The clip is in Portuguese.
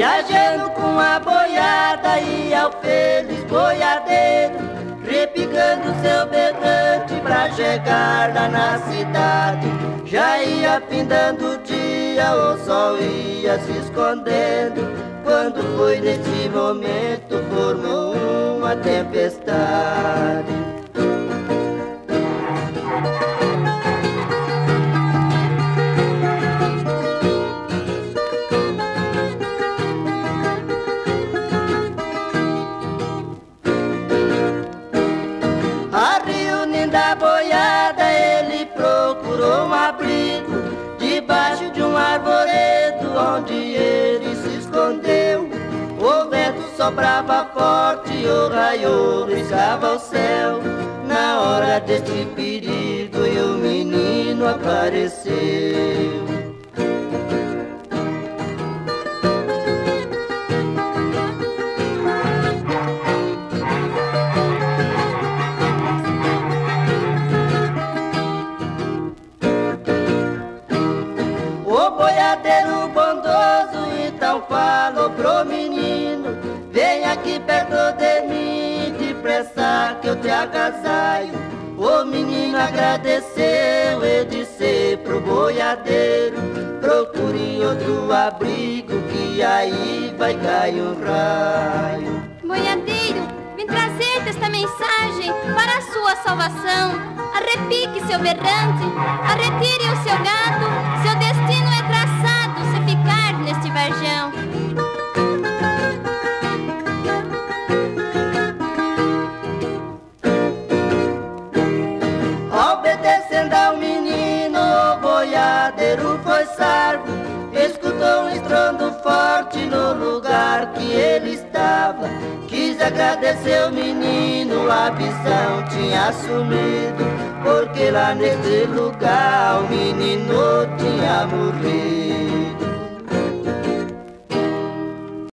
Viajando com a boiada e ao feliz boiadeiro Repicando seu berrante pra chegar lá na cidade. Já ia findando o dia, o sol ia se escondendo. Quando foi nesse momento formou uma tempestade onde ele se escondeu. O vento soprava forte, o raio riscava o céu. Na hora deste perigo e o menino apareceu. Perto de mim Depressa que eu te agasalho. O menino agradeceu e disse pro boiadeiro Procure outro abrigo que aí vai cair um raio. Boiadeiro, vim trazer esta mensagem para a sua salvação. Arrepique seu berrante, arretire o seu gado Seu destino é Quis agradecer o menino, a visão tinha sumido, porque lá nesse lugar o menino tinha morrido.